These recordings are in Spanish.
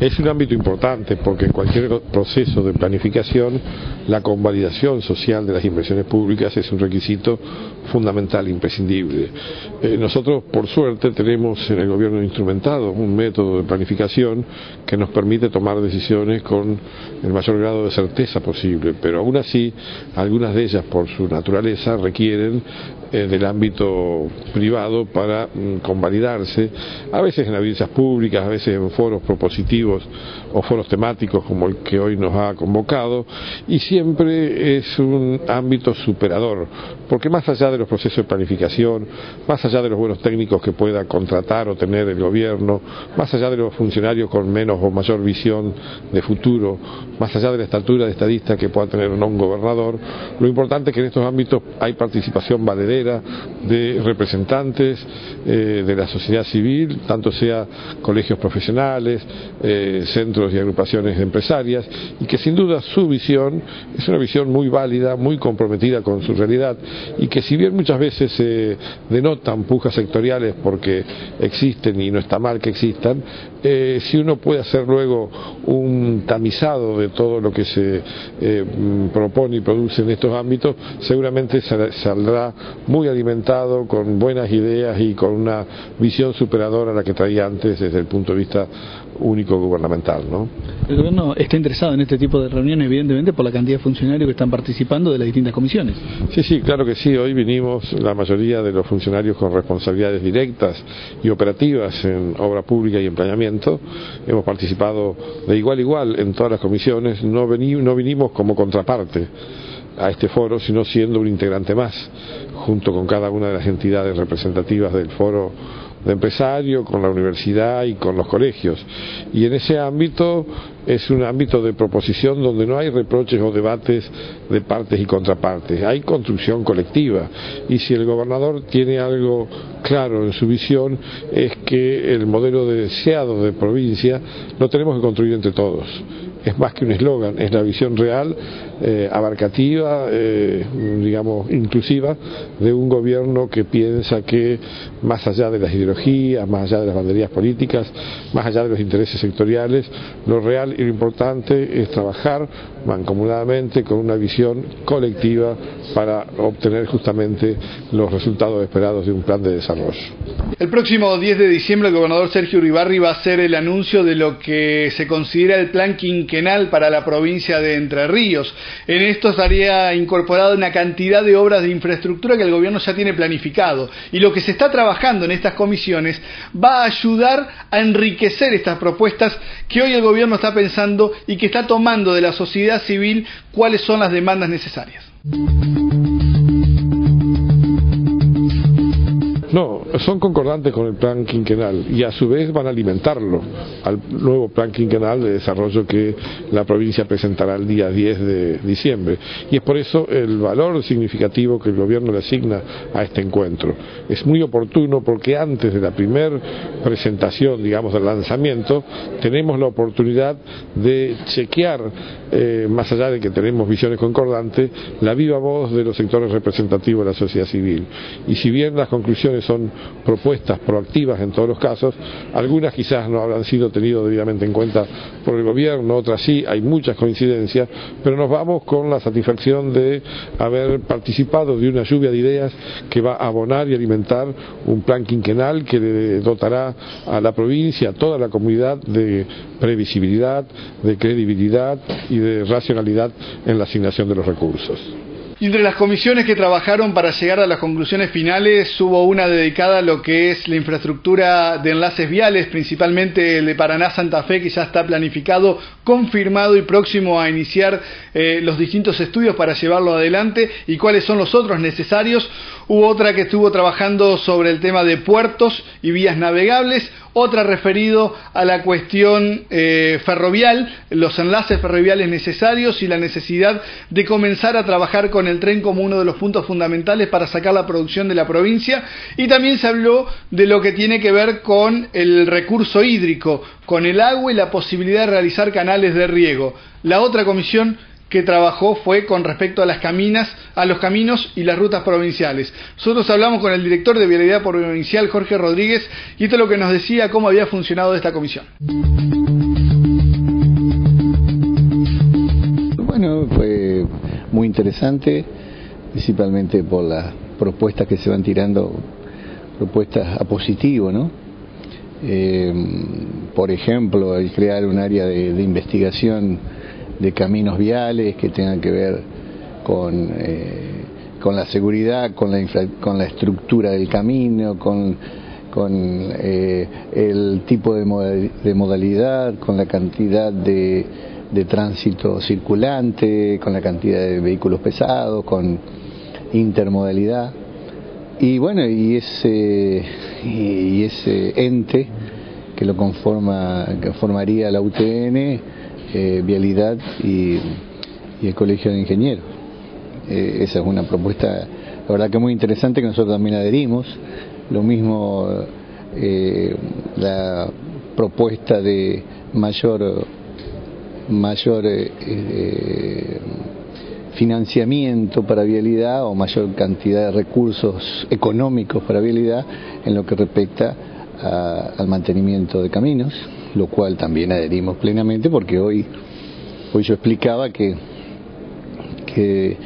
Es un ámbito importante porque en cualquier proceso de planificación la convalidación social de las inversiones públicas es un requisito fundamental, imprescindible. Eh, nosotros, por suerte, tenemos en el gobierno instrumentado un método de planificación que nos permite tomar decisiones con el mayor grado de certeza posible, pero aún así, algunas de ellas, por su naturaleza, requieren eh, del ámbito privado para mm, convalidarse, a veces en audiencias públicas, a veces en foros propositivos o foros temáticos como el que hoy nos ha convocado, y siempre es un ámbito superador, porque más allá de los procesos de planificación, más allá de los buenos técnicos que pueda contratar o tener el gobierno, más allá de los funcionarios con menos o mayor visión de futuro, más allá de la estatura de estadista que pueda tener un gobernador, lo importante es que en estos ámbitos hay participación valedera de representantes eh, de la sociedad civil, tanto sea colegios profesionales, eh, centros y agrupaciones empresarias, y que sin duda su visión es una visión muy válida, muy comprometida con su realidad, y que si bien muchas veces se denotan pujas sectoriales porque existen y no está mal que existan, eh, si uno puede hacer luego un tamizado de todo lo que se eh, propone y produce en estos ámbitos, seguramente saldrá muy alimentado con buenas ideas y con una visión superadora a la que traía antes desde el punto de vista único gubernamental. ¿no? El gobierno está interesado en este tipo de reuniones, evidentemente, por la cantidad de funcionarios que están participando de las distintas comisiones. Sí, sí, claro que sí. Hoy vinimos la mayoría de los funcionarios con responsabilidades directas y operativas en obra pública y empleamiento. Hemos participado de igual a igual en todas las comisiones. No, no vinimos como contraparte a este foro, sino siendo un integrante más, junto con cada una de las entidades representativas del foro de empresario, con la universidad y con los colegios. Y en ese ámbito es un ámbito de proposición donde no hay reproches o debates de partes y contrapartes, hay construcción colectiva. Y si el gobernador tiene algo claro en su visión es que el modelo deseado de provincia lo tenemos que construir entre todos es más que un eslogan, es la visión real, eh, abarcativa, eh, digamos, inclusiva, de un gobierno que piensa que más allá de las ideologías, más allá de las banderías políticas, más allá de los intereses sectoriales, lo real y lo importante es trabajar mancomunadamente con una visión colectiva para obtener justamente los resultados esperados de un plan de desarrollo. El próximo 10 de diciembre el gobernador Sergio Uribarri va a hacer el anuncio de lo que se considera el plan quinquenal para la provincia de Entre Ríos. En esto estaría incorporada una cantidad de obras de infraestructura que el gobierno ya tiene planificado y lo que se está trabajando en estas comisiones va a ayudar a enriquecer estas propuestas que hoy el gobierno está pensando y que está tomando de la sociedad civil cuáles son las demandas necesarias. No, son concordantes con el plan quinquenal y a su vez van a alimentarlo al nuevo plan quinquenal de desarrollo que la provincia presentará el día 10 de diciembre. Y es por eso el valor significativo que el gobierno le asigna a este encuentro. Es muy oportuno porque antes de la primera presentación, digamos, del lanzamiento, tenemos la oportunidad de chequear, eh, más allá de que tenemos visiones concordantes, la viva voz de los sectores representativos de la sociedad civil. Y si bien las conclusiones son propuestas proactivas en todos los casos, algunas quizás no habrán sido tenidas debidamente en cuenta por el gobierno, otras sí, hay muchas coincidencias, pero nos vamos con la satisfacción de haber participado de una lluvia de ideas que va a abonar y alimentar un plan quinquenal que le dotará a la provincia, a toda la comunidad de previsibilidad, de credibilidad y de racionalidad en la asignación de los recursos. Entre las comisiones que trabajaron para llegar a las conclusiones finales hubo una dedicada a lo que es la infraestructura de enlaces viales, principalmente el de Paraná-Santa Fe, que ya está planificado, confirmado y próximo a iniciar eh, los distintos estudios para llevarlo adelante y cuáles son los otros necesarios. Hubo otra que estuvo trabajando sobre el tema de puertos y vías navegables, otra referido a la cuestión eh, ferrovial, los enlaces ferroviales necesarios y la necesidad de comenzar a trabajar con el tren como uno de los puntos fundamentales para sacar la producción de la provincia y también se habló de lo que tiene que ver con el recurso hídrico, con el agua y la posibilidad de realizar canales de riego. La otra comisión que trabajó fue con respecto a las caminas, a los caminos y las rutas provinciales. Nosotros hablamos con el director de Vialidad Provincial, Jorge Rodríguez, y esto es lo que nos decía cómo había funcionado esta comisión. Bueno, fue muy interesante, principalmente por las propuestas que se van tirando, propuestas a positivo, ¿no? Eh, por ejemplo, el crear un área de investigación de caminos viales que tengan que ver con, eh, con la seguridad, con la, con la estructura del camino, con, con eh, el tipo de, de modalidad, con la cantidad de, de tránsito circulante, con la cantidad de vehículos pesados, con intermodalidad. Y bueno, y ese, y ese ente que lo conforma, que formaría la UTN, eh, Vialidad y, el Colegio de Ingenieros. Eh, esa es una propuesta, la verdad que muy interesante que nosotros también adherimos. Lo mismo eh, la propuesta de mayor mayor financiamiento para vialidad o mayor cantidad de recursos económicos para vialidad en lo que respecta al mantenimiento de caminos, lo cual también adherimos plenamente porque hoy, hoy yo explicaba que, que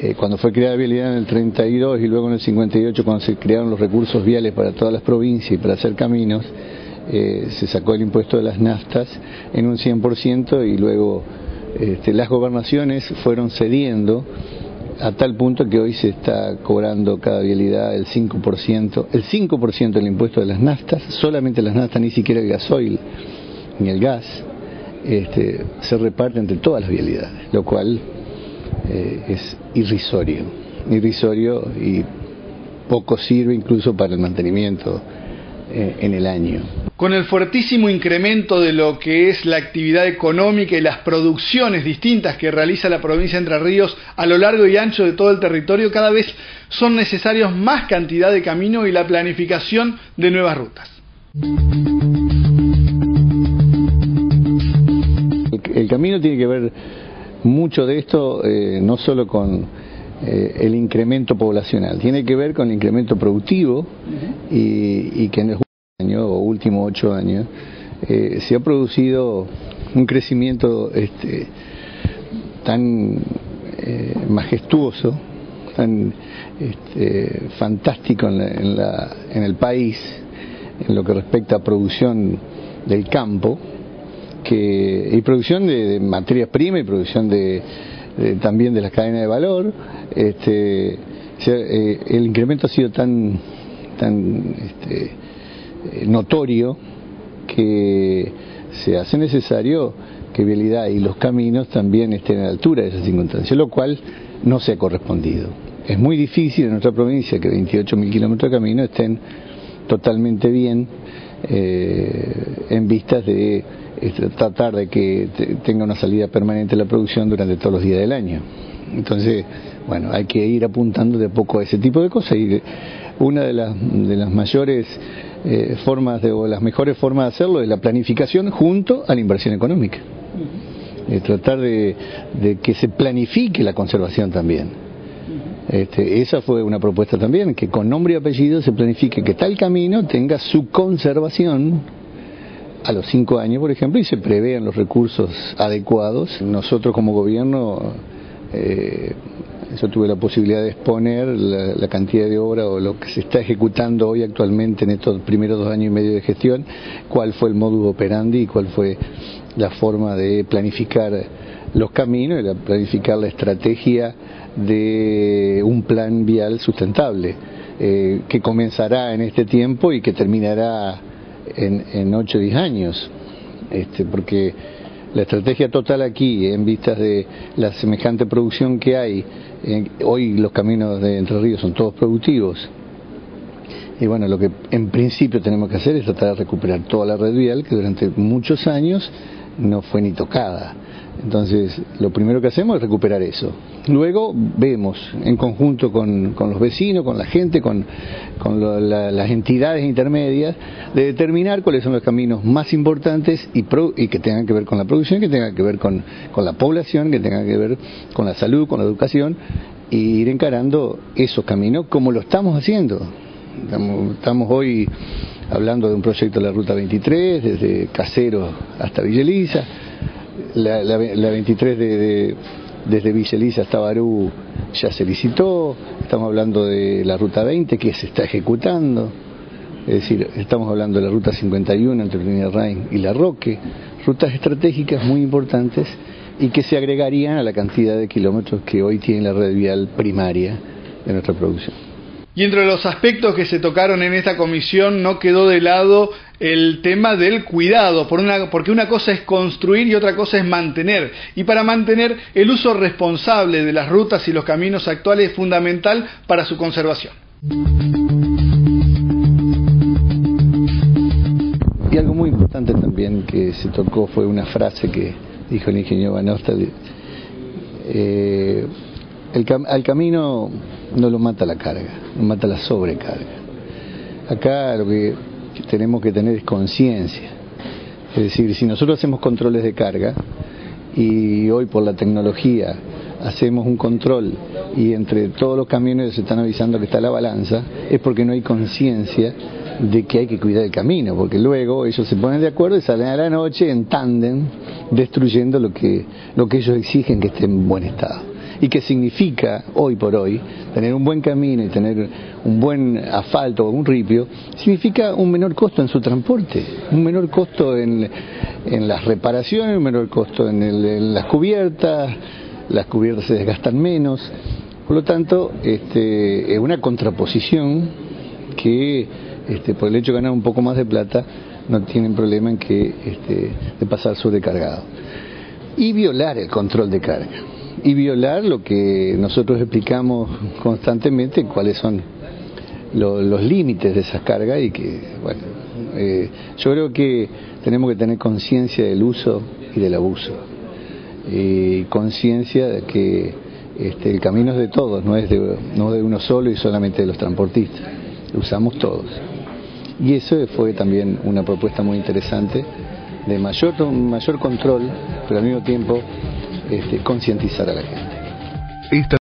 eh, cuando fue creada vialidad en el 32 y luego en el 58 cuando se crearon los recursos viales para todas las provincias y para hacer caminos, eh, se sacó el impuesto de las naftas en un 100% y luego este, las gobernaciones fueron cediendo a tal punto que hoy se está cobrando cada vialidad el 5%, el 5% del impuesto de las naftas, solamente las naftas, ni siquiera el gasoil ni el gas, este, se reparte entre todas las vialidades, lo cual eh, es irrisorio, irrisorio y poco sirve incluso para el mantenimiento en el año. Con el fuertísimo incremento de lo que es la actividad económica y las producciones distintas que realiza la provincia de Entre Ríos a lo largo y ancho de todo el territorio, cada vez son necesarios más cantidad de camino y la planificación de nuevas rutas. El, camino tiene que ver mucho de esto, eh, no solo con eh, el incremento poblacional, tiene que ver con el incremento productivo y, que en el año o último ocho años eh, se ha producido un crecimiento este, tan eh, majestuoso, tan este, fantástico en, en, el país en lo que respecta a producción del campo que, y producción de materias primas y producción de también de las cadenas de valor. Este, eh, el incremento ha sido tan, tan este, eh, notorio que se hace necesario que vialidad y los caminos también estén a la altura de esas circunstancias, lo cual no se ha correspondido. Es muy difícil en nuestra provincia que 28.000 kilómetros de camino estén totalmente bien eh, en vistas de tratar de que tenga una salida permanente la producción durante todos los días del año. Entonces, bueno, hay que ir apuntando de poco a ese tipo de cosas y una de las, de las mayores eh, formas de, o las mejores formas de hacerlo es la planificación junto a la inversión económica. tratar de, que se planifique la conservación también. Este, esa fue una propuesta también, que con nombre y apellido se planifique que tal camino tenga su conservación a los cinco años, por ejemplo, y se prevean los recursos adecuados. Nosotros como gobierno, eh, yo tuve la posibilidad de exponer la, cantidad de obra o lo que se está ejecutando hoy actualmente en estos primeros dos años y medio de gestión, cuál fue el modus operandi y cuál fue la forma de planificar los caminos y planificar la estrategia de un plan vial sustentable, eh, que comenzará en este tiempo y que terminará en, en 8 o 10 años, este, porque la estrategia total aquí, en vistas de la semejante producción que hay, hoy los caminos de Entre Ríos son todos productivos, y bueno, lo que en principio tenemos que hacer es tratar de recuperar toda la red vial que durante muchos años no fue ni tocada. Entonces, lo primero que hacemos es recuperar eso. Luego vemos, en conjunto con, los vecinos, con la gente, con, las entidades intermedias, de determinar cuáles son los caminos más importantes y, y que tengan que ver con la producción, que tengan que ver con, la población, que tengan que ver con la salud, con la educación, y ir encarando esos caminos como lo estamos haciendo. Estamos, hoy hablando de un proyecto de la Ruta 23, desde Casero hasta Villeliza. La, 23 de, desde Villa hasta Barú ya se licitó, estamos hablando de la ruta 20 que se está ejecutando, es decir, estamos hablando de la ruta 51 entre Línea Rhein y La Roque, rutas estratégicas muy importantes y que se agregarían a la cantidad de kilómetros que hoy tiene la red vial primaria de nuestra producción. Y entre los aspectos que se tocaron en esta comisión no quedó de lado el tema del cuidado, porque una cosa es construir y otra cosa es mantener. Y para mantener el uso responsable de las rutas y los caminos actuales es fundamental para su conservación. Y algo muy importante también que se tocó fue una frase que dijo el ingeniero Van eh, el, al camino no lo mata la carga, lo mata la sobrecarga. Acá lo que tenemos que tener es conciencia. Es decir, si nosotros hacemos controles de carga y hoy por la tecnología hacemos un control y entre todos los camiones se están avisando que está la balanza, es porque no hay conciencia de que hay que cuidar el camino, porque luego ellos se ponen de acuerdo y salen a la noche en tándem destruyendo lo que, lo que ellos exigen que esté en buen estado y que significa hoy por hoy tener un buen camino y tener un buen asfalto o un ripio, significa un menor costo en su transporte, un menor costo en, las reparaciones, un menor costo en, en, las cubiertas, las cubiertas se desgastan menos, por lo tanto este, es una contraposición que este, por el hecho de ganar un poco más de plata no tienen problema en que este, de pasar sobrecargado y violar el control de carga y violar lo que nosotros explicamos constantemente, cuáles son los límites de esas cargas y que, bueno, eh, yo creo que tenemos que tener conciencia del uso y del abuso, y conciencia de que este, el camino es de todos, no es de, no de uno solo y solamente de los transportistas, lo usamos todos. Y eso fue también una propuesta muy interesante de mayor, mayor control, pero al mismo tiempo este, concientizar a la gente.